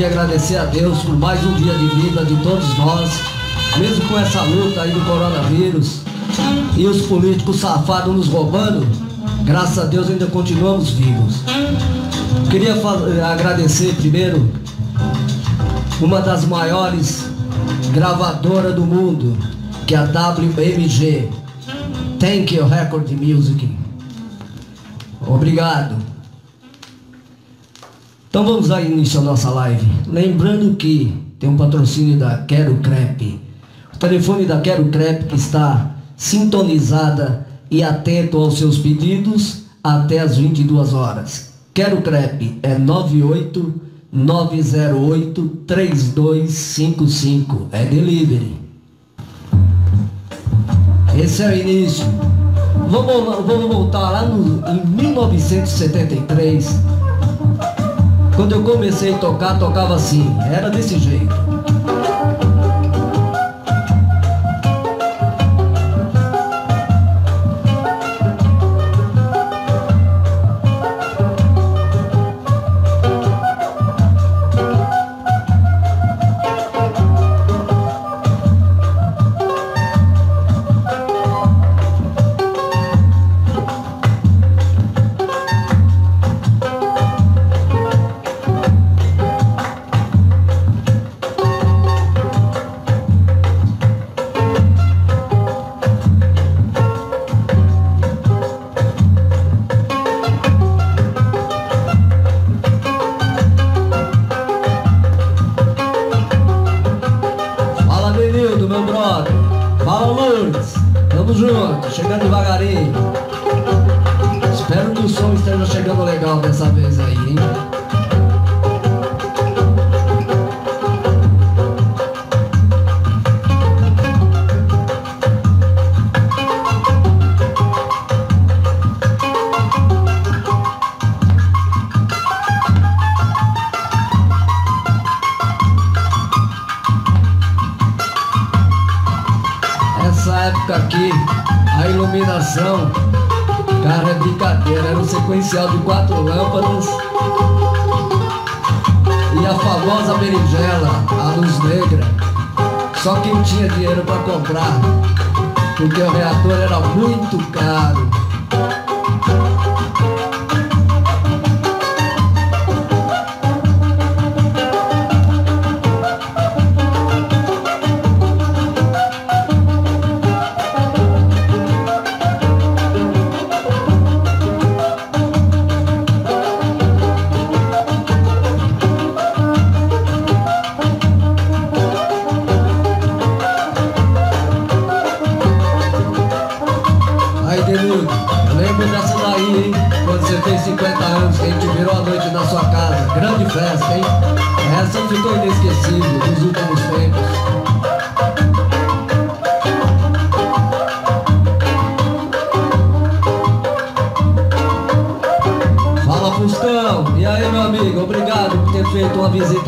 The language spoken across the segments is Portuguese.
queria agradecer a Deus por mais um dia de vida de todos nós, mesmo com essa luta aí do coronavírus e os políticos safados nos roubando, graças a Deus ainda continuamos vivos. Queria eh, agradecer primeiro uma das maiores gravadoras do mundo, que é a WMG. Thank you Record Music. Obrigado. Então vamos dar início à nossa live. Lembrando que tem um patrocínio da Quero Crepe. O telefone da Quero Crepe que está sintonizada e atento aos seus pedidos até as 22 horas. Quero Crepe é 98 908 3255. É delivery. Esse é o início. Vamos, vamos voltar lá no, em 1973. Quando eu comecei a tocar, tocava assim, era desse jeito. Porque o reator era muito caro.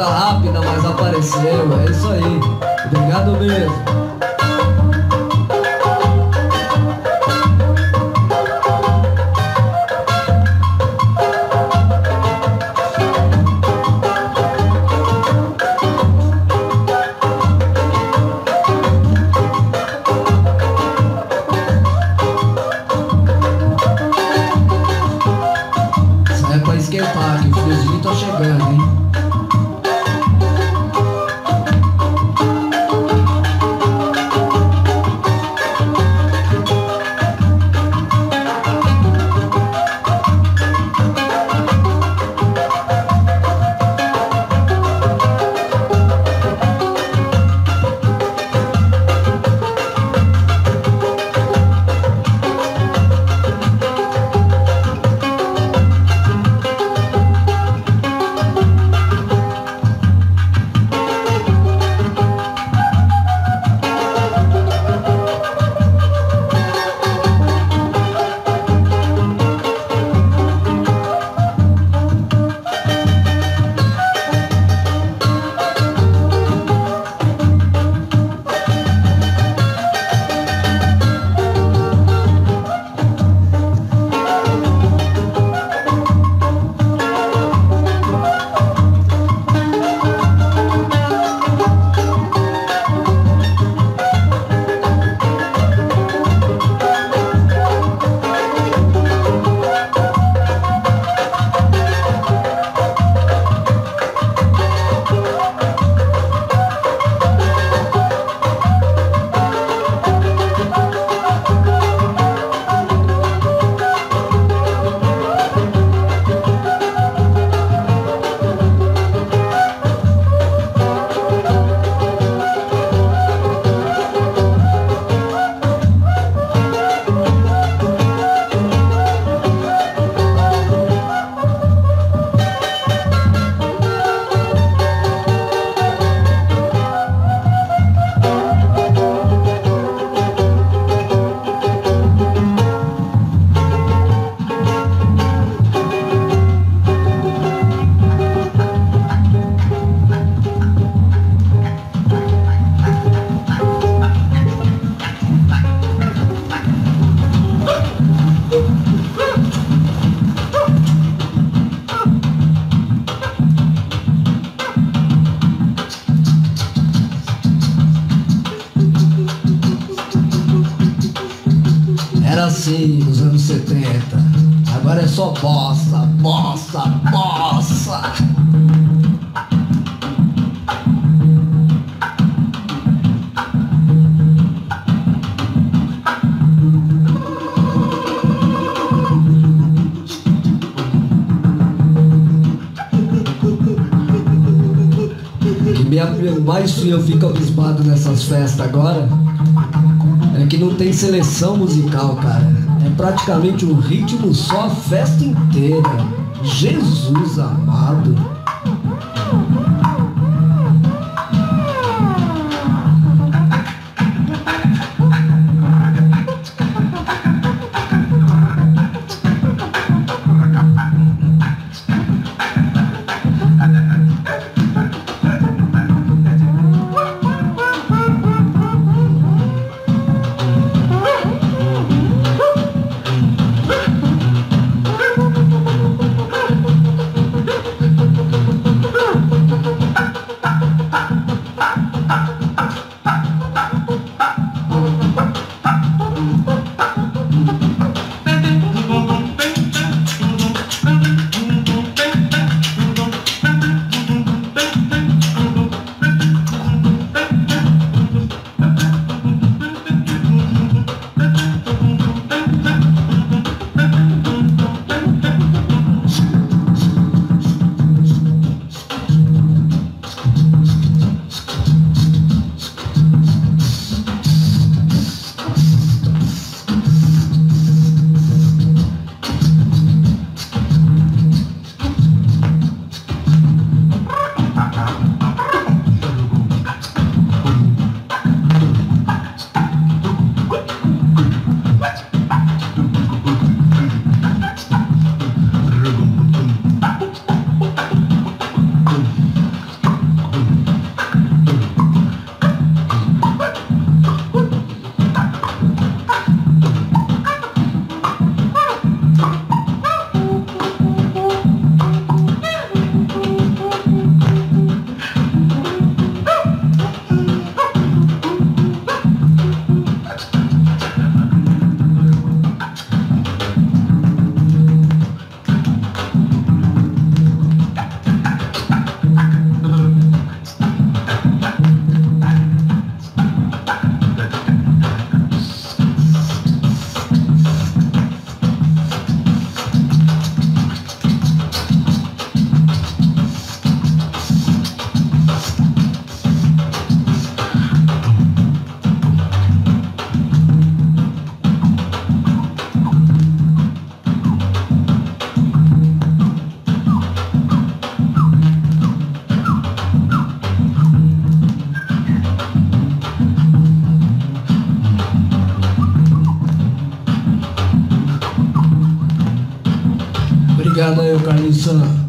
Rápida, mas apareceu. É isso aí. Obrigado mesmo. Festas agora é que não tem seleção musical, cara. É praticamente um ritmo só a festa inteira. Jesus amado. Aí,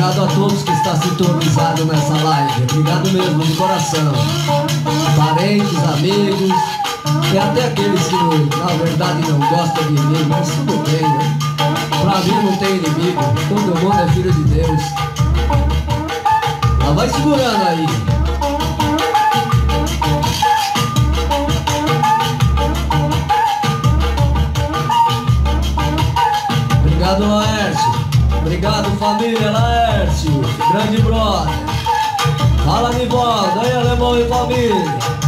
Obrigado a todos que está sintonizados nessa live. Obrigado mesmo, de coração. Parentes, amigos, e até aqueles que na verdade não gostam de mim, mas tudo bem, né? Pra mim não tem inimigo, todo mundo é filho de Deus. Mas vai segurando aí. Obrigado, Noé. Obrigado, família Laércio, grande brother. Fala de volta, aí, alemão e família.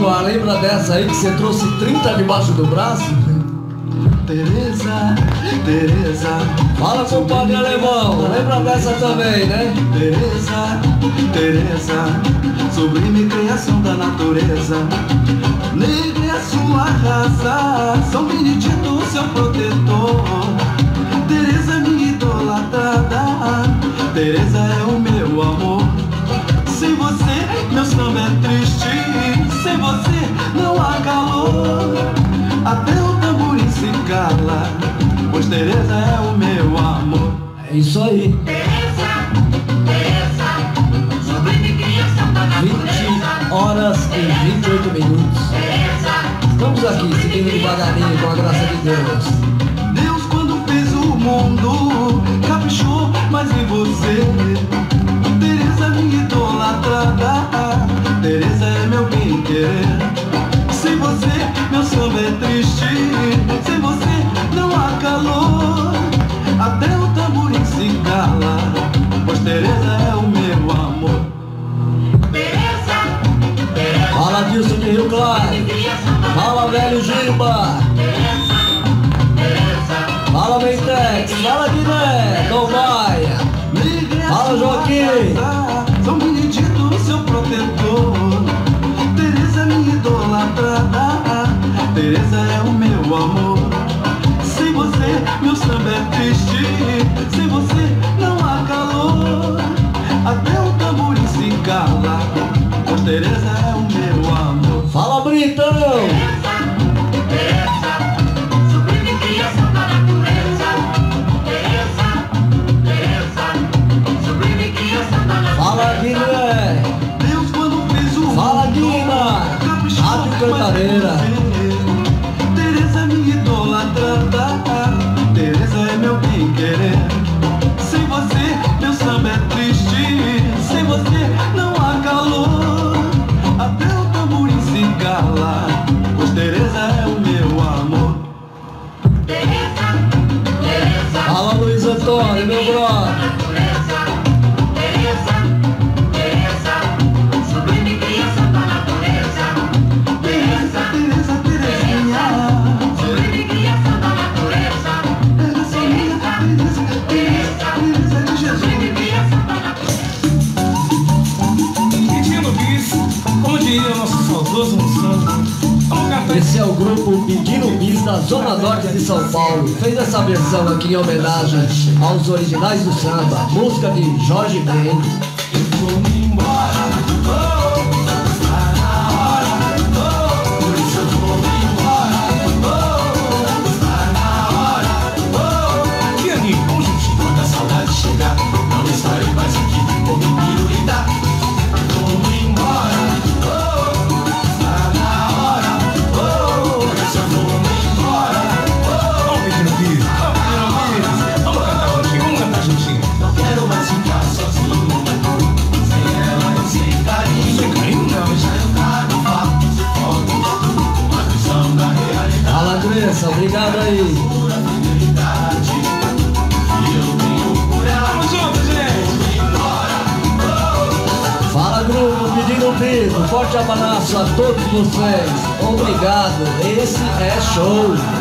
Joá, lembra dessa aí que você trouxe 30 debaixo do braço? Tereza, Tereza. Fala, compadre alemão. Lembra dessa também, né? Tereza, Tereza. Sublime criação da natureza. Livre é a sua raça. São Benedito, seu protetor. Tereza, minha idolatrada. Tereza é o meu amor. Sem você, meu samba é triste sem você não há calor. Até o tamborim se cala Pois Tereza é o meu amor. É isso aí. Tereza, Tereza Sublime criança da natureza. 20 horas e 28 minutos. Tereza Estamos aqui, seguindo devagarinho com a graça de Deus. Deus quando fez o mundo Sem você meu sono é triste Sem você não há calor Até o tamborim se cala Pois Tereza é o meu amor. Tereza, Tereza Fala disso de Rio Claro. Fala velho Giba Tereza, Fala Meitex Fala Guiné. Dom Fala Joaquim. São Benedito seu protetor idolatrada ah, ah, ah. Tereza é o meu amor. Sem você meu samba é triste. Sem você não há calor. Até o tamborim se cala Tereza é o meu amor. Fala Britão! cantareira. Jorge Ben. vocês. Obrigado, esse é show.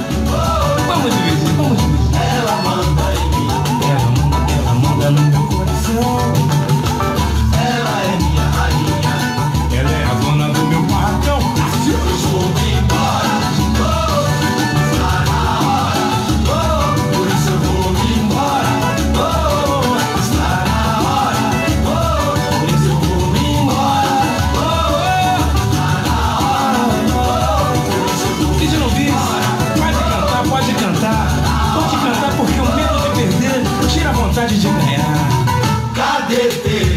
vontade de ganhar. KDT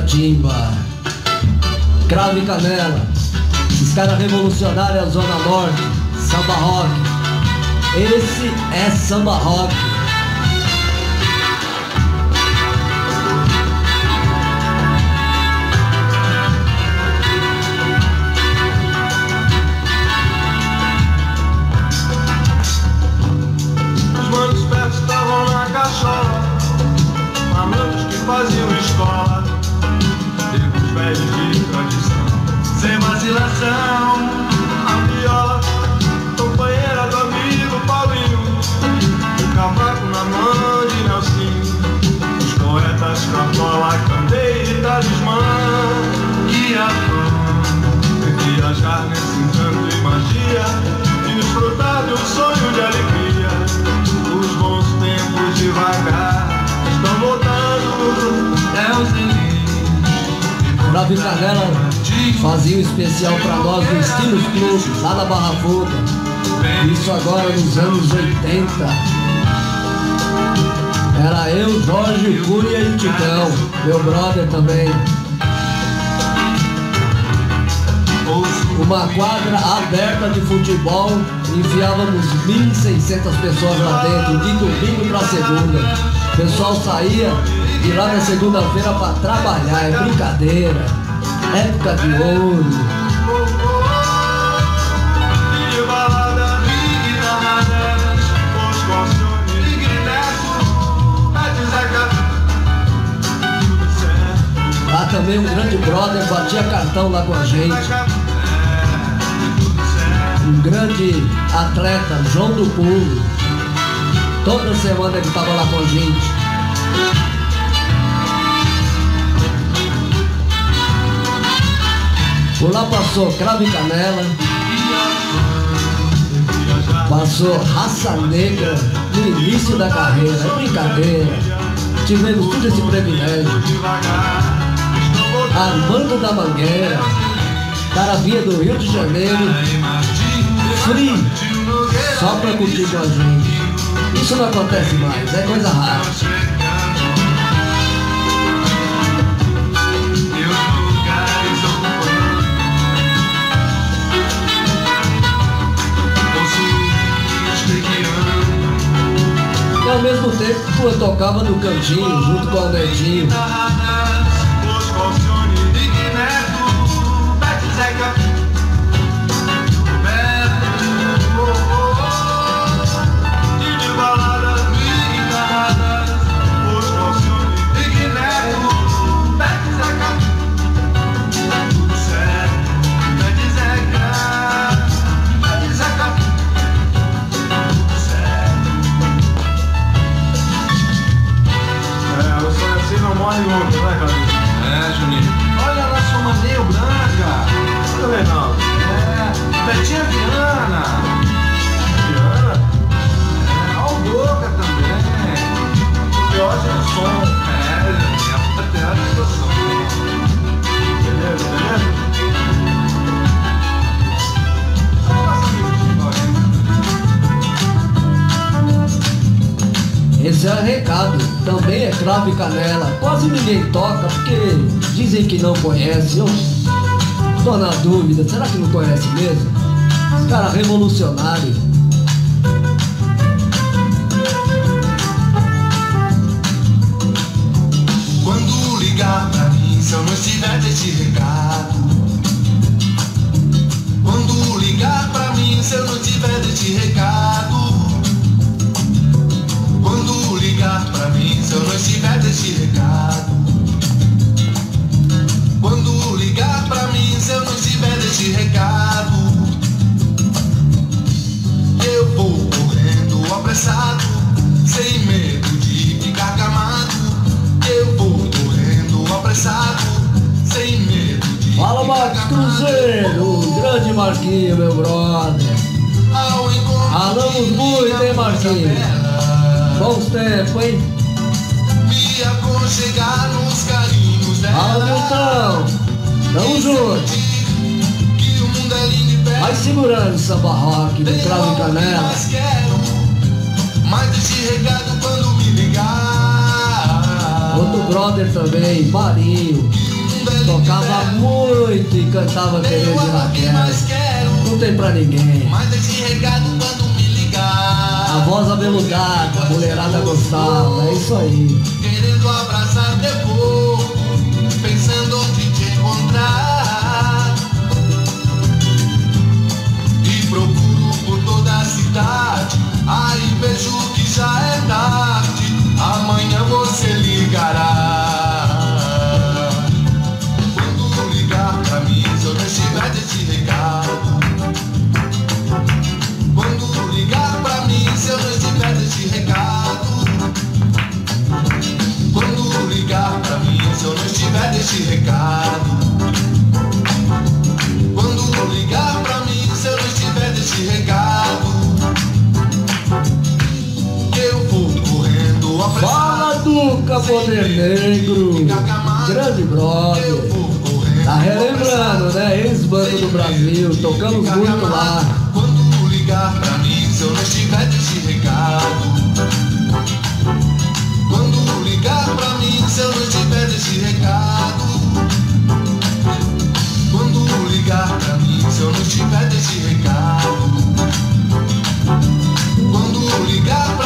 Timba. Cravo e canela. Escada revolucionária Zona Norte. Samba rock. Esse é samba rock. A viola Companheira do amigo Paulinho O cavaco na mão de Nelsinho Os poetas Cartola, Candeia e Talismã. Que afã Viajar nesse encanto e magia Desfrutar de um sonho de alegria. Os bons tempos devagar Estão voltando É o e canela fazia um especial pra nós do Estilos Clube, lá na Barra Funda. Isso agora nos anos 80. Era eu, Jorge, Cunha e Ticão, meu brother também. Uma quadra aberta de futebol, enfiávamos 1.600 pessoas lá dentro, de domingo pra segunda. O pessoal saía de lá na segunda-feira pra trabalhar, é brincadeira. Época de ouro. Lá também um grande brother batia cartão lá com a gente. Um grande atleta, João do Pulo. Toda semana ele tava lá com a gente. Por lá passou Cravo e Canela, passou Raça Negra no início da carreira, é brincadeira. Tivemos todo esse privilégio. Armando da Mangueira, cara vinha do Rio de Janeiro, free, só pra curtir com a gente. Isso não acontece mais, é coisa rara. Ao mesmo tempo eu tocava no cantinho, junto com o Netinho. Carioca, vai, Camila? É, Juninho. Olha lá, sua maneira branca. Olha, Leonardo. É, Betinha Viana. Viana? É, olha o Boca também. O pior é o som. É, é a pior é o som. Beleza, beleza? Esse é o recado né, cara? cravo e canela. Quase ninguém toca porque dizem que não conhece. Eu tô na dúvida, será que não conhece mesmo? Esse cara revolucionário. Bons tempos, hein? Me aconchegar nos carinhos dela. Milton. Tamo junto. Que o mundo é lindo e belo. Vai segurando samba rock do cravo e canela. quero, mas deixe recado quando me ligar. Outro brother também, Marinho. Tocava muito e cantava Tem Tereza e algo que mais Raquel. quero, Não tem pra ninguém. mas deixe recado voz aveludada, a mulherada gostava, é isso aí. Querendo abraçar corpo, pensando onde te encontrar. E procuro por toda a cidade, aí vejo que já é tarde. Amanhã você ligará. Quando ligar pra mim, se eu não estiver desse desse recado. Quando ligar pra mim, se eu não estiver desse recado. Eu vou correndo apressado. Fala Duca Poder Negro, grande brother. Tá relembrando, né? Ex-banco do Brasil, tocamos muito lá. Quando ligar pra mim, se eu não estiver mim, se eu não estiver desse recado. Quando ligar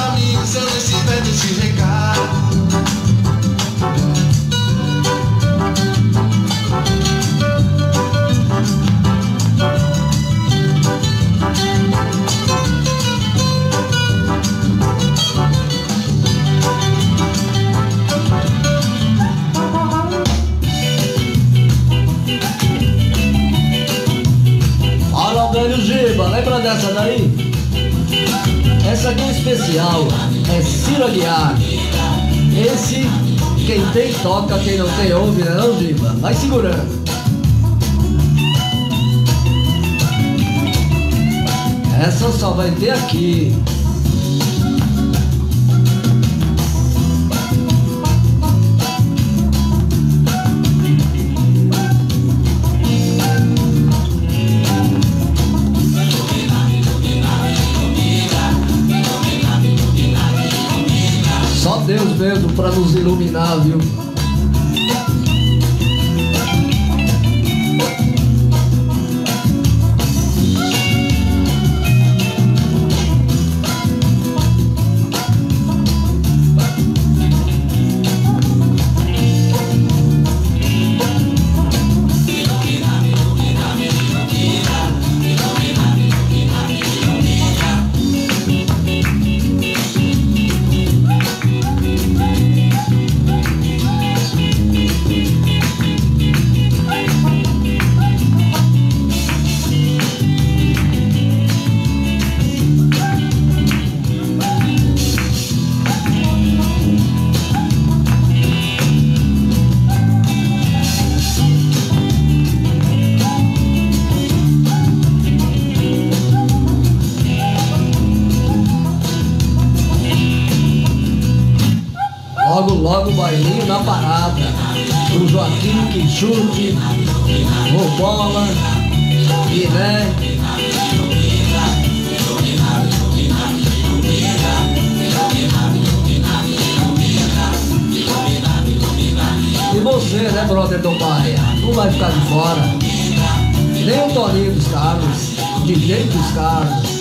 toca, quem não tem ouve, né não, Giba? Vai segurando. Essa só vai ter aqui. Deus mesmo para nos iluminar, viu? Joaquim Quixute, Robola, Guiné. você, né, brother do Baia? Não vai ficar de fora. Nem o Toninho dos Carlos, DJ dos Carlos.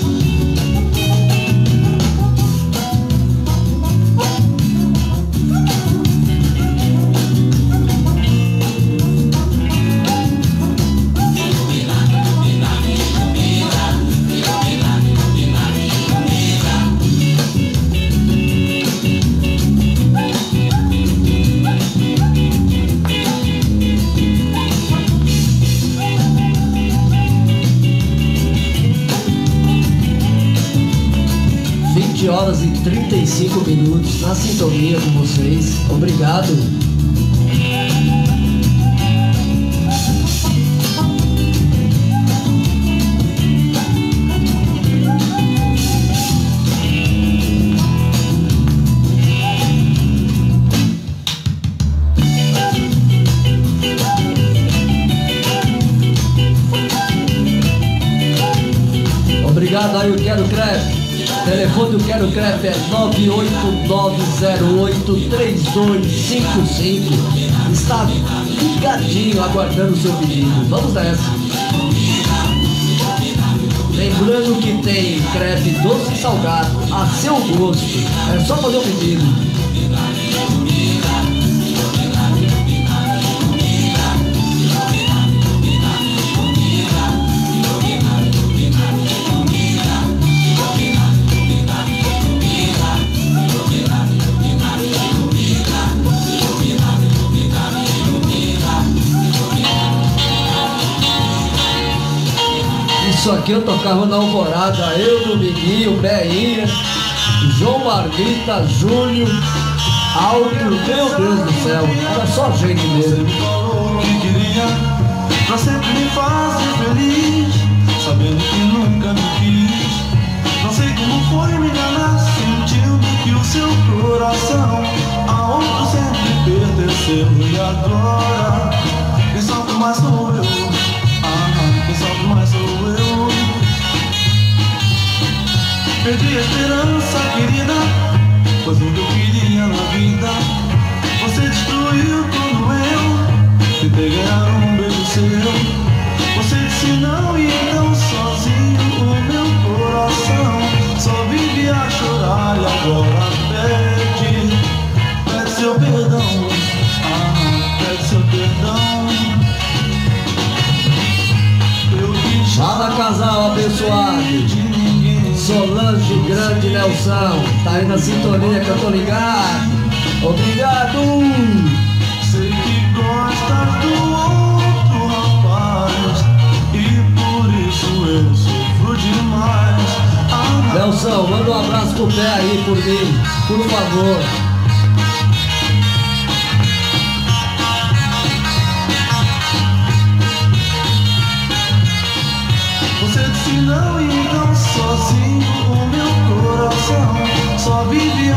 35 minutos na sintonia com vocês. Obrigado Telefone do Quero Crepe é 989083255. Está ligadinho aguardando o seu pedido. Vamos nessa. Lembrando que tem crepe doce e salgado a seu gosto. É só fazer o pedido. Isso aqui eu tocava na Alvorada, eu, Dominguinho, Beinha, João Marmita, Júlio, Aldo, meu Deus do céu, era só gente mesmo. Me que queria Pra sempre me fazer feliz Sabendo que nunca me quis. Não sei como foi me enganar Sentindo que o seu coração A outro sempre pertenceu. E agora Quem sofre mais sou eu A esperança, querida. Pois o que eu queria na vida Você destruiu quando eu Tentei ganhar um beijo seu Solange Grande Nelson, tá aí na sintonia que eu tô ligado. Obrigado! Sei que gostas do outro rapaz E por isso eu sofro demais Ah, Nelson, manda um abraço pro pé aí por mim, por favor. Só vive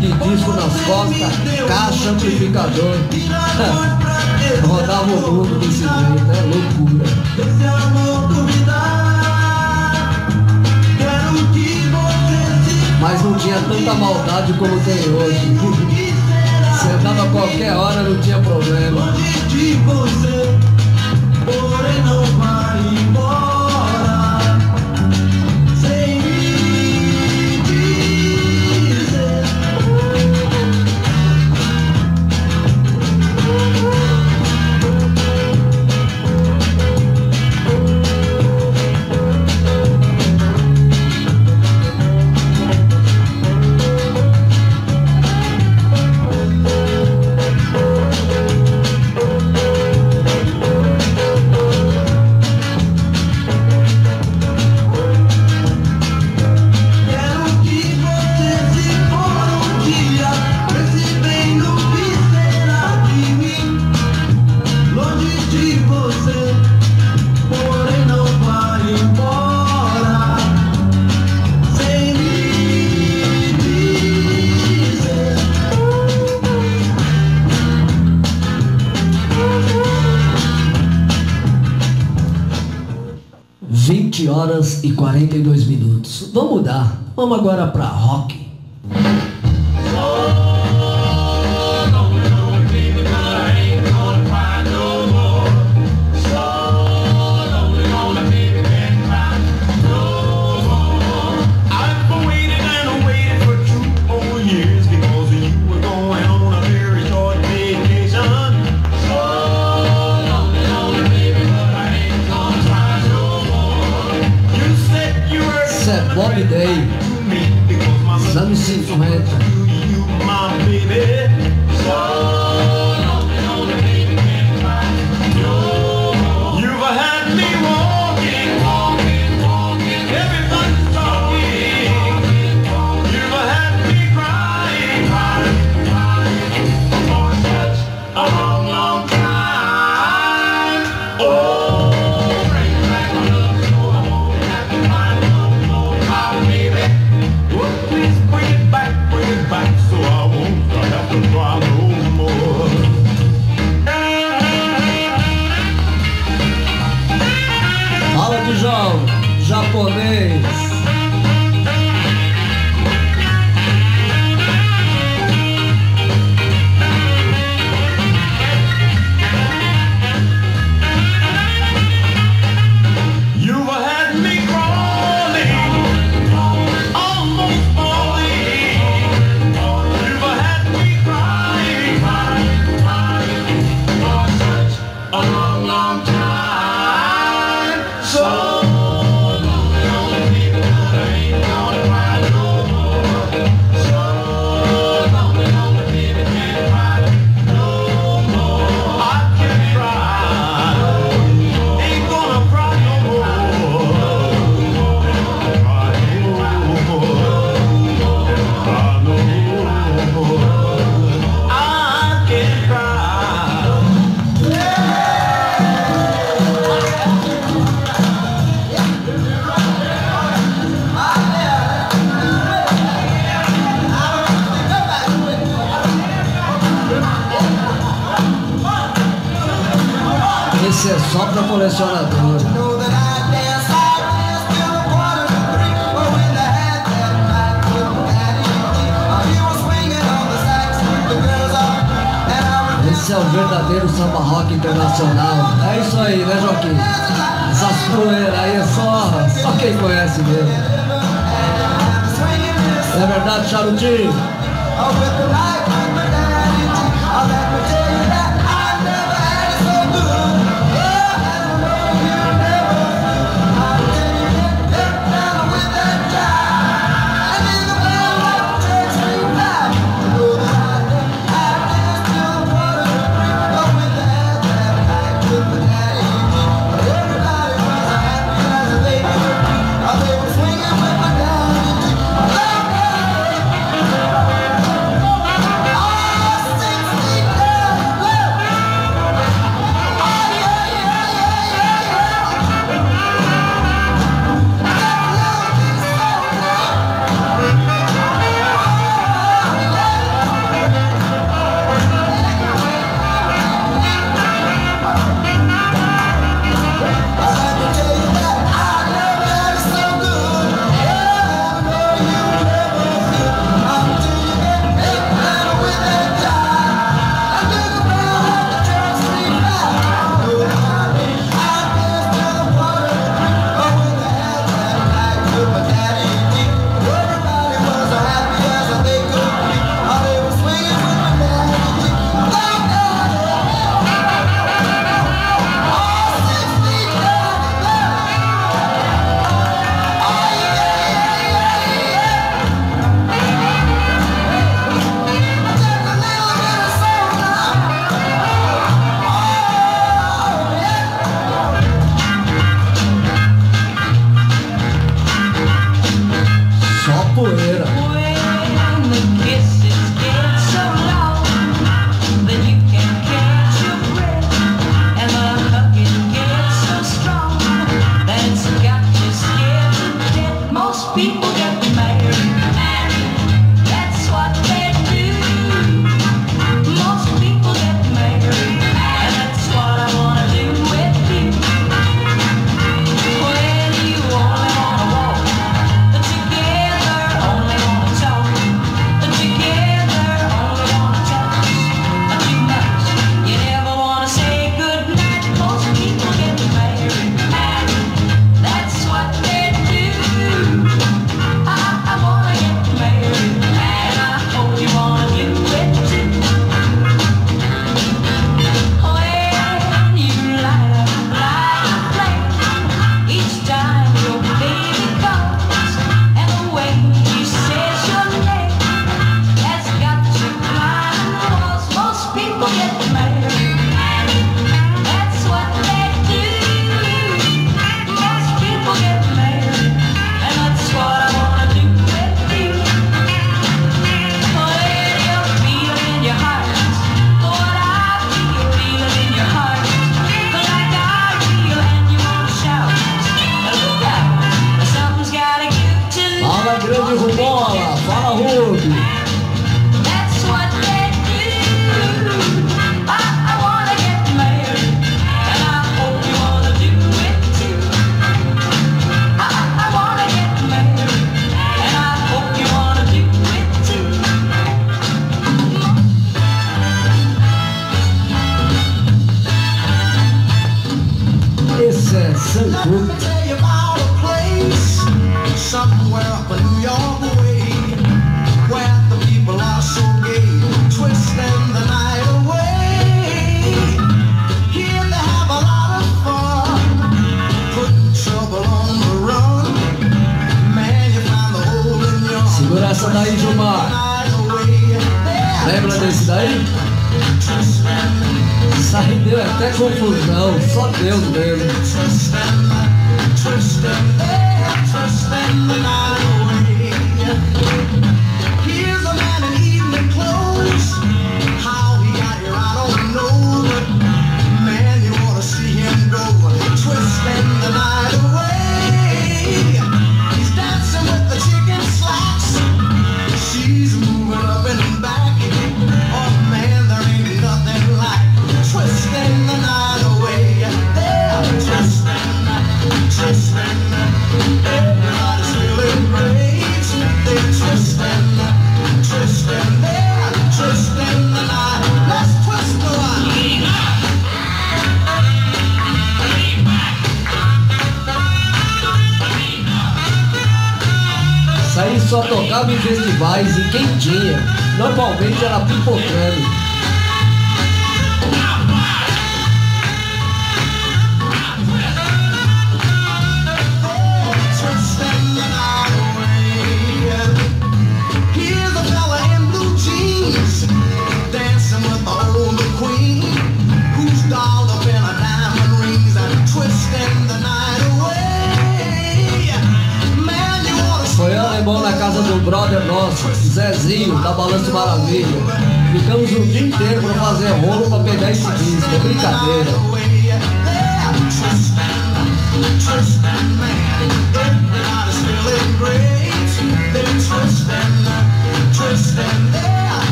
de disco nas costas, caixa, amplificador. Rodava o mundo desse jeito, é loucura. Quero que você Mas não tinha tanta maldade como tem hoje. Sentava a qualquer hora, não tinha problema. Longe de você, porém não vai embora. horas e 42 minutos. Vamos mudar. Vamos agora para rock. So verdade,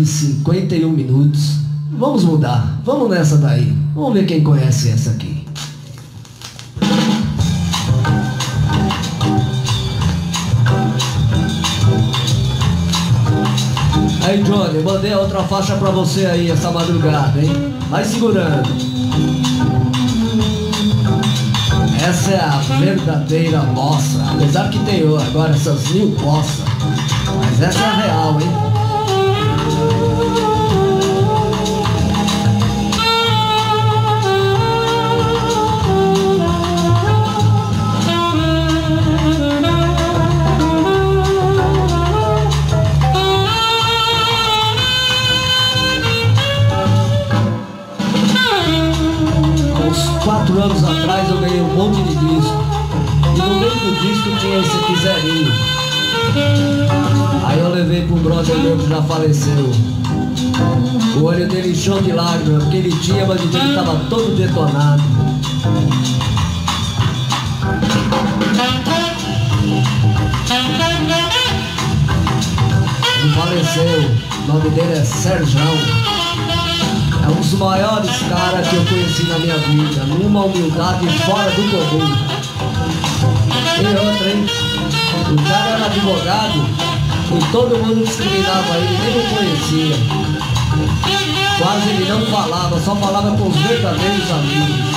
horas e 51 minutos. Vamos mudar, vamos nessa daí. Vamos ver quem conhece essa aqui. Aí Johnny, mandei outra faixa pra você aí essa madrugada, hein? Vai segurando. Essa é a verdadeira bossa. Apesar que tem agora essas mil bossa. Mas essa é a real, hein? Anos atrás eu ganhei um monte de disco. E no meio do disco tinha esse aqui zerinho. Aí eu levei pro brother meu que já faleceu. O olho dele encheu de lágrimas, porque ele tinha, mas o dele tava todo detonado. Ele faleceu, o nome dele é Serjão. Um dos maiores caras que eu conheci na minha vida, numa humildade fora do comum. E outra, hein? O cara era advogado e todo mundo discriminava ele, nem o conhecia. Quase ele não falava, só falava com os verdadeiros amigos.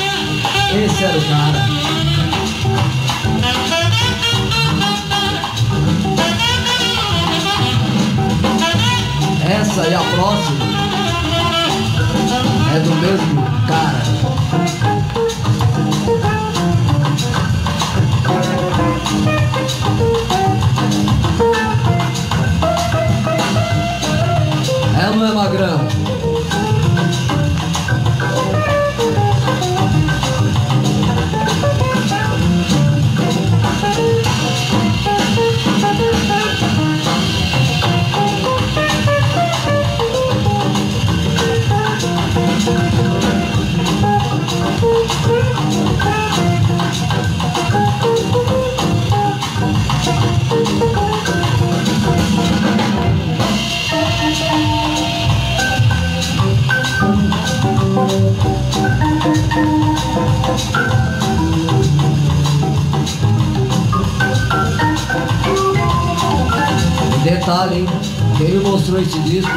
Esse era o cara. Essa e a próxima é do mesmo cara.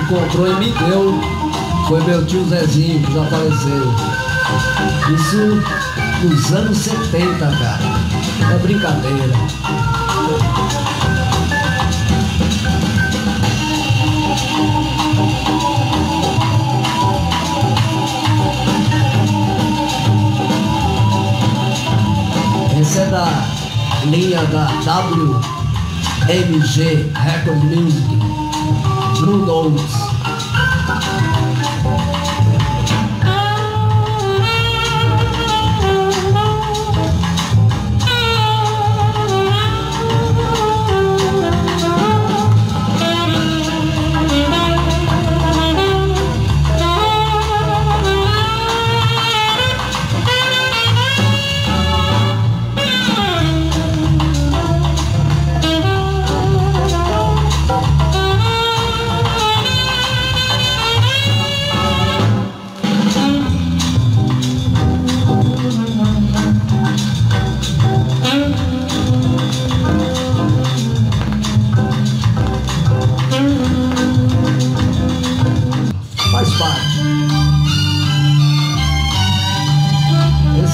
Comprou e me deu, foi meu tio Zezinho, que faleceu. Isso nos anos 70, cara. É brincadeira. Esse é da linha da WMG Record Music.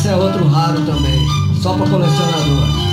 Esse é outro raro também, só para colecionador.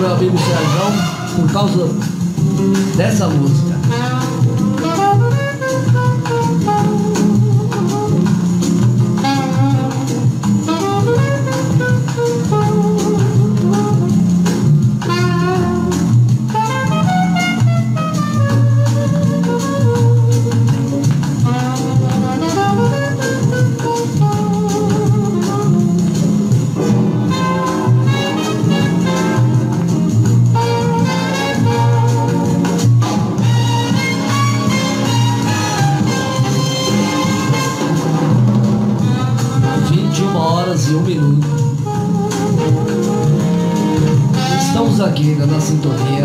Meu amigo Sérgio por causa dessa música. 心动念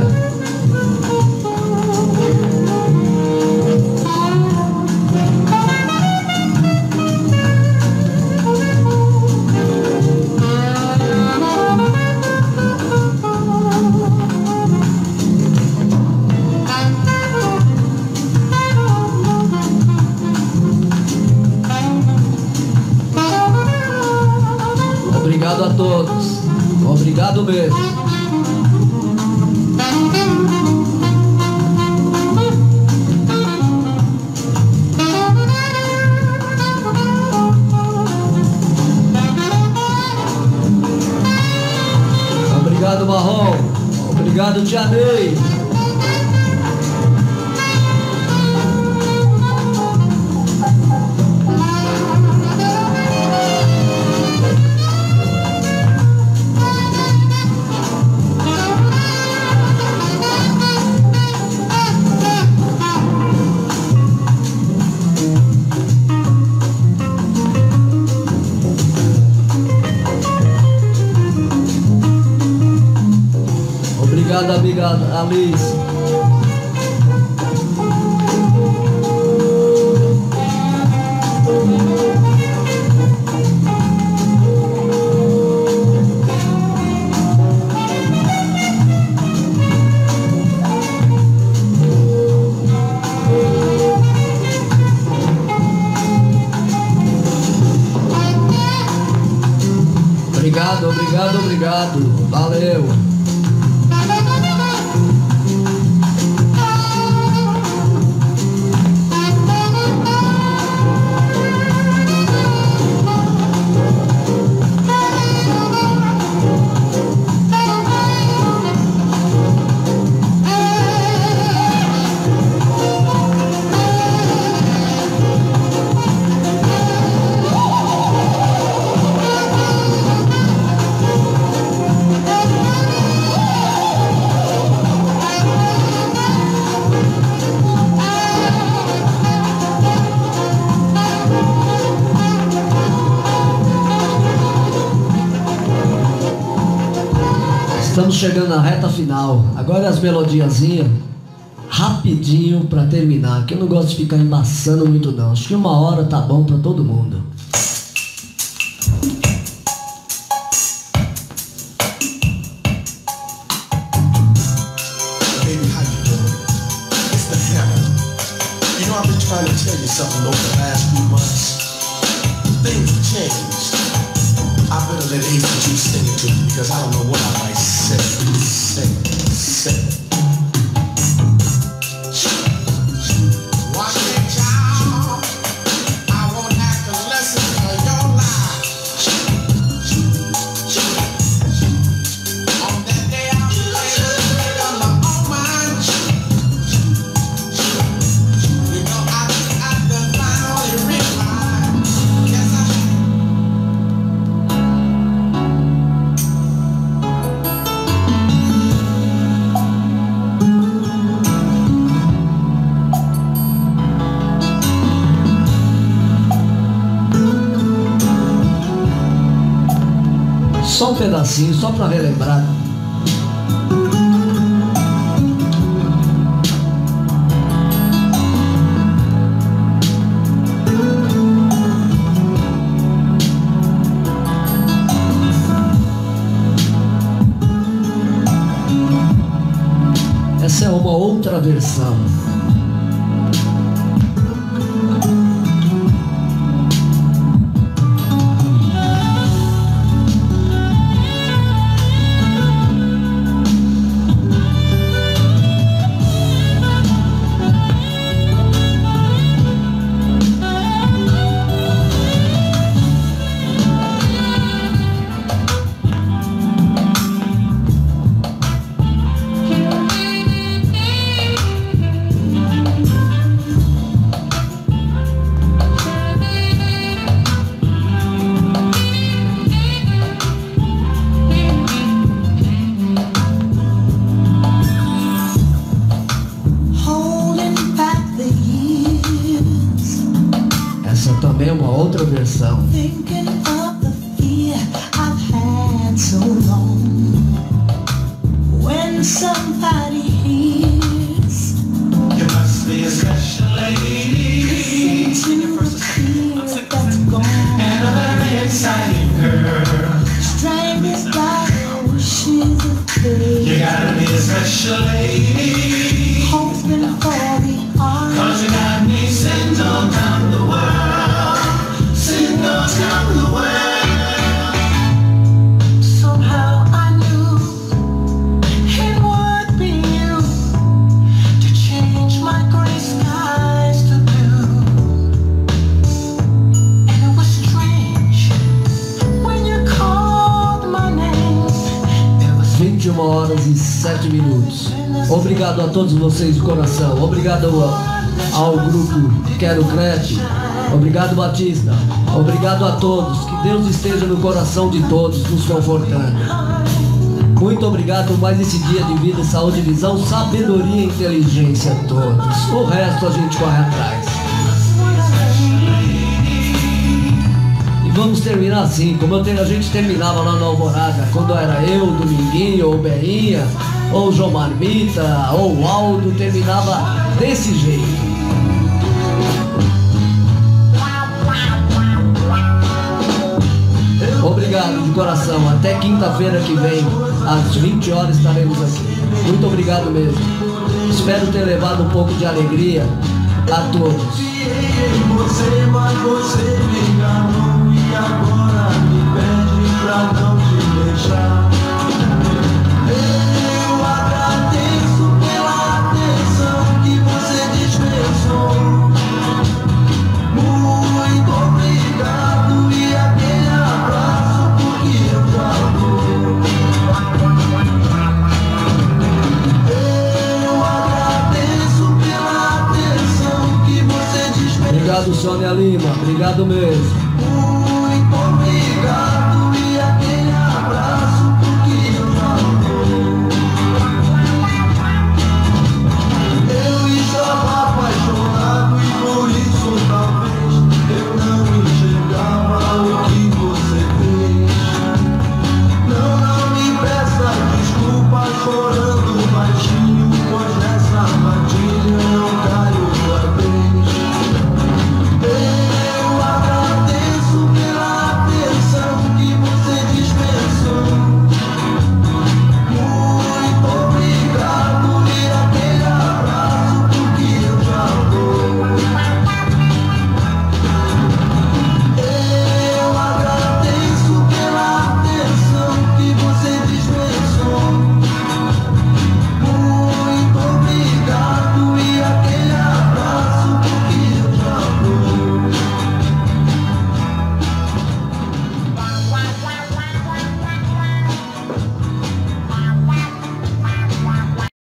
Obrigado, valeu. chegando na reta final. Agora as melodiazinhas, rapidinho para terminar, que eu não gosto de ficar embaçando muito não. Acho que uma hora tá bom para todo mundo. para relembrar. Essa é uma outra versão. Vocês de coração. Obrigado ao, ao grupo Quero Crepe. Obrigado, Batista. Obrigado a todos. Que Deus esteja no coração de todos, nos confortando. Muito obrigado por mais esse dia de vida, saúde, visão, sabedoria e inteligência a todos. O resto a gente corre atrás. E vamos terminar assim, como eu tenho- a gente terminava lá na Alvorada, quando era eu, Dominguinho, ou Berinha, ou João Marmita, ou Aldo, terminava desse jeito. Obrigado de coração. Até quinta-feira que vem, às 20 horas, estaremos aqui. Muito obrigado mesmo. Espero ter levado um pouco de alegria a todos. agora me pede pra não te deixar. Obrigado, Sônia Lima. Obrigado mesmo.